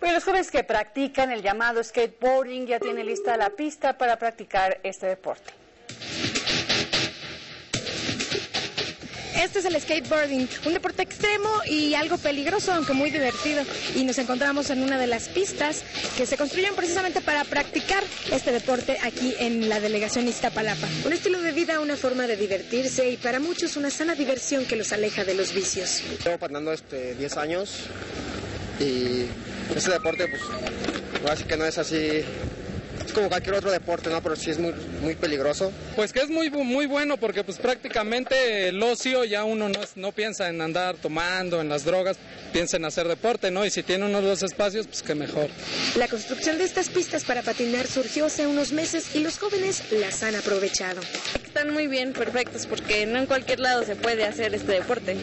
Pues los jóvenes que practican el llamado skateboarding ya tienen lista la pista para practicar este deporte. Este es el skateboarding, un deporte extremo y algo peligroso, aunque muy divertido. Y nos encontramos en una de las pistas que se construyen precisamente para practicar este deporte aquí en la delegación Iztapalapa. Un estilo de vida, una forma de divertirse y para muchos una sana diversión que los aleja de los vicios. Llevo patinando este 10 años y este deporte pues que no es así como cualquier otro deporte, ¿no? Pero sí es muy, muy peligroso. Pues que es muy, muy bueno porque pues prácticamente el ocio ya uno no, no piensa en andar tomando, en las drogas, piensa en hacer deporte, ¿no? Y si tiene unos dos espacios, pues que mejor. La construcción de estas pistas para patinar surgió hace unos meses y los jóvenes las han aprovechado. Están muy bien, perfectos, porque no en cualquier lado se puede hacer este deporte.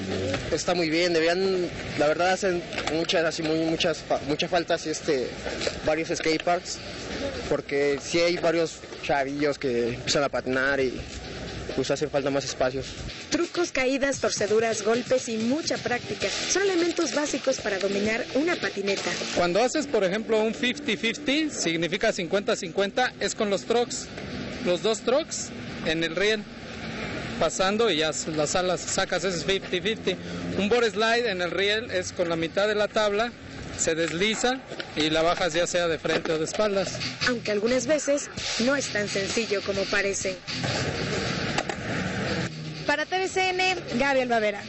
Está muy bien, debían, la verdad hacen muchas, así muy, muchas, muchas faltas este, varios skateparks porque sí hay varios chavillos que empiezan a patinar y pues hace falta más espacios. Trucos, caídas, torceduras, golpes y mucha práctica son elementos básicos para dominar una patineta. Cuando haces, por ejemplo, un 50-50, significa 50-50, es con los trucks, los dos trucks en el riel pasando y ya las alas sacas ese 50-50. Un board slide en el riel es con la mitad de la tabla se desliza y la bajas ya sea de frente o de espaldas. Aunque algunas veces no es tan sencillo como parece. Para TVCN, Gabriel Bavera.